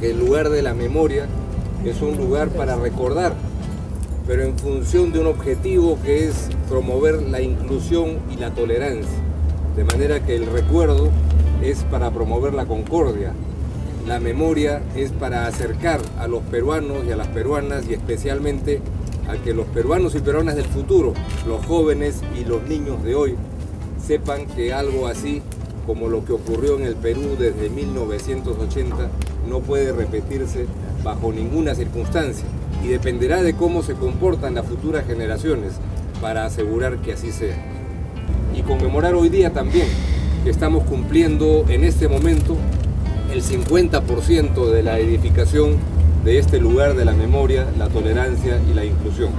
porque el lugar de la memoria es un lugar para recordar, pero en función de un objetivo que es promover la inclusión y la tolerancia, de manera que el recuerdo es para promover la concordia, la memoria es para acercar a los peruanos y a las peruanas y especialmente a que los peruanos y peruanas del futuro, los jóvenes y los niños de hoy, sepan que algo así como lo que ocurrió en el Perú desde 1980 no puede repetirse bajo ninguna circunstancia y dependerá de cómo se comportan las futuras generaciones para asegurar que así sea. Y conmemorar hoy día también que estamos cumpliendo en este momento el 50% de la edificación de este lugar de la memoria, la tolerancia y la inclusión.